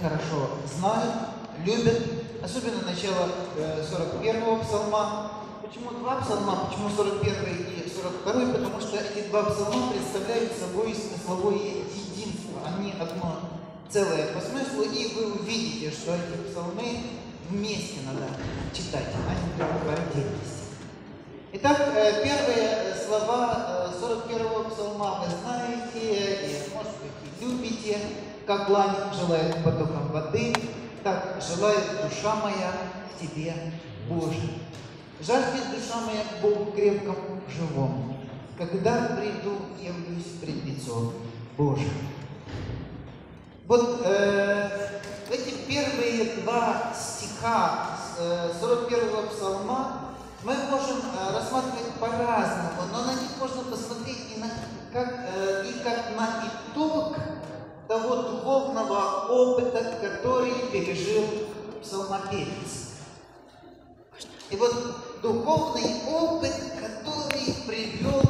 хорошо знают, любят, особенно начало э, 41-го псалма. Почему два псалма, почему 41 и 42? Потому что эти два псалма представляют собой смысловое единство. Они одно целое по смыслу, и вы увидите, что эти псалмы вместе надо читать, а не только отдельности. Итак, э, первые слова 41-го псалма вы знаете, и, может быть, и любите, как лань желает потоком воды, так желает душа моя к тебе, Боже. Жаждет душа моя к Богу крепкому, живому, когда приду, явлюсь пред лицом Божьим. Вот э, эти первые два стиха э, 41-го псалма мы можем э, рассматривать по-разному, но на них можно посмотреть и, на, как, э, и как на итог духовного опыта, который пережил псалмопевец. И вот духовный опыт, который привел